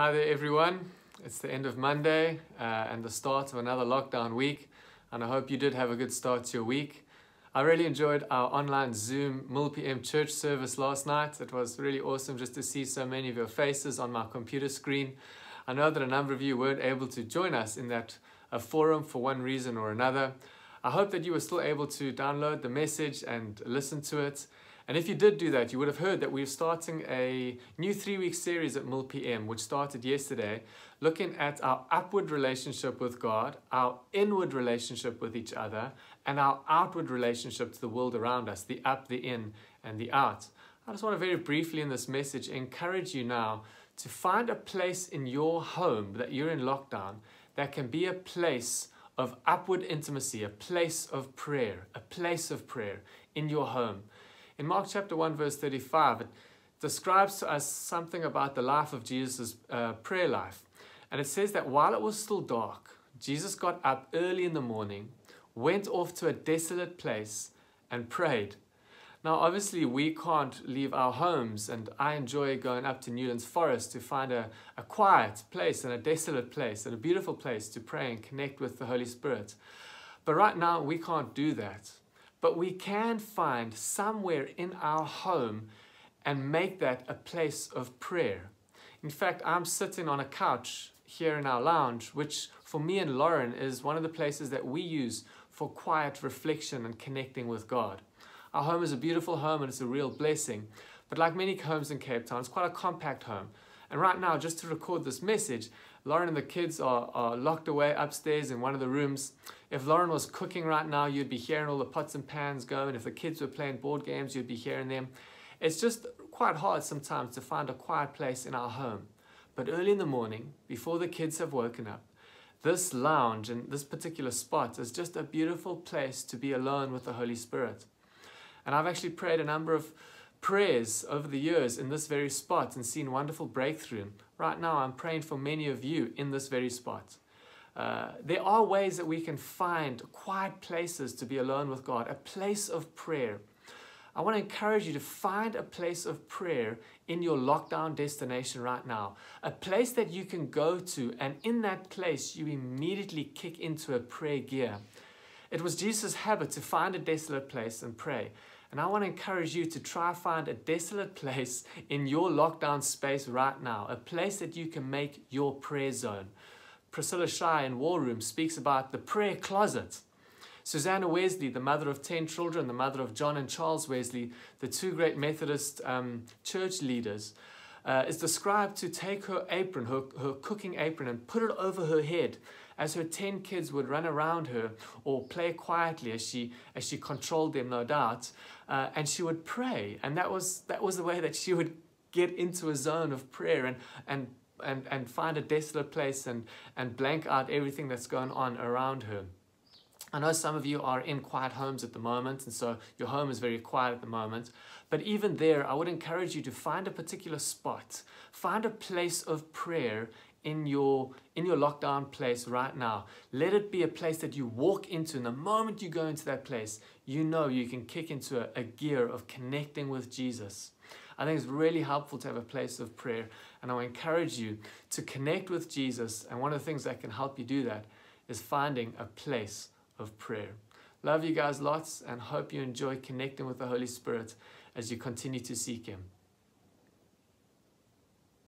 Hi there, everyone. It's the end of Monday uh, and the start of another lockdown week, and I hope you did have a good start to your week. I really enjoyed our online Zoom Mill PM church service last night. It was really awesome just to see so many of your faces on my computer screen. I know that a number of you weren't able to join us in that uh, forum for one reason or another. I hope that you were still able to download the message and listen to it. And if you did do that, you would have heard that we're starting a new three week series at Mill PM, which started yesterday, looking at our upward relationship with God, our inward relationship with each other, and our outward relationship to the world around us the up, the in, and the out. I just want to very briefly in this message encourage you now to find a place in your home that you're in lockdown that can be a place of upward intimacy, a place of prayer, a place of prayer in your home. In Mark chapter 1, verse 35, it describes to us something about the life of Jesus' uh, prayer life. And it says that while it was still dark, Jesus got up early in the morning, went off to a desolate place, and prayed. Now, obviously, we can't leave our homes, and I enjoy going up to Newlands Forest to find a, a quiet place and a desolate place and a beautiful place to pray and connect with the Holy Spirit. But right now, we can't do that. But we can find somewhere in our home and make that a place of prayer. In fact, I'm sitting on a couch here in our lounge, which for me and Lauren is one of the places that we use for quiet reflection and connecting with God. Our home is a beautiful home and it's a real blessing. But like many homes in Cape Town, it's quite a compact home. And right now, just to record this message, Lauren and the kids are, are locked away upstairs in one of the rooms. If Lauren was cooking right now, you'd be hearing all the pots and pans going. If the kids were playing board games, you'd be hearing them. It's just quite hard sometimes to find a quiet place in our home. But early in the morning, before the kids have woken up, this lounge and this particular spot is just a beautiful place to be alone with the Holy Spirit. And I've actually prayed a number of prayers over the years in this very spot and seen wonderful breakthrough. Right now, I'm praying for many of you in this very spot. Uh, there are ways that we can find quiet places to be alone with God, a place of prayer. I want to encourage you to find a place of prayer in your lockdown destination right now, a place that you can go to, and in that place, you immediately kick into a prayer gear. It was Jesus' habit to find a desolate place and pray. And I want to encourage you to try find a desolate place in your lockdown space right now, a place that you can make your prayer zone. Priscilla Shirer in War Room speaks about the prayer closet. Susanna Wesley, the mother of 10 children, the mother of John and Charles Wesley, the two great Methodist um, church leaders, uh, is described to take her apron, her, her cooking apron, and put it over her head as her 10 kids would run around her or play quietly as she, as she controlled them, no doubt, uh, and she would pray. And that was, that was the way that she would get into a zone of prayer and, and, and, and find a desolate place and, and blank out everything that's going on around her. I know some of you are in quiet homes at the moment, and so your home is very quiet at the moment. But even there, I would encourage you to find a particular spot, find a place of prayer in your in your lockdown place right now. Let it be a place that you walk into. And the moment you go into that place you know you can kick into a, a, gear of connecting with jesus. I think it's really helpful to have a place of prayer. And i encourage you to connect with jesus. And one of the things that can help you do that is finding a place of prayer. Love you guys lots and hope you enjoy connecting with the holy spirit as you continue to seek him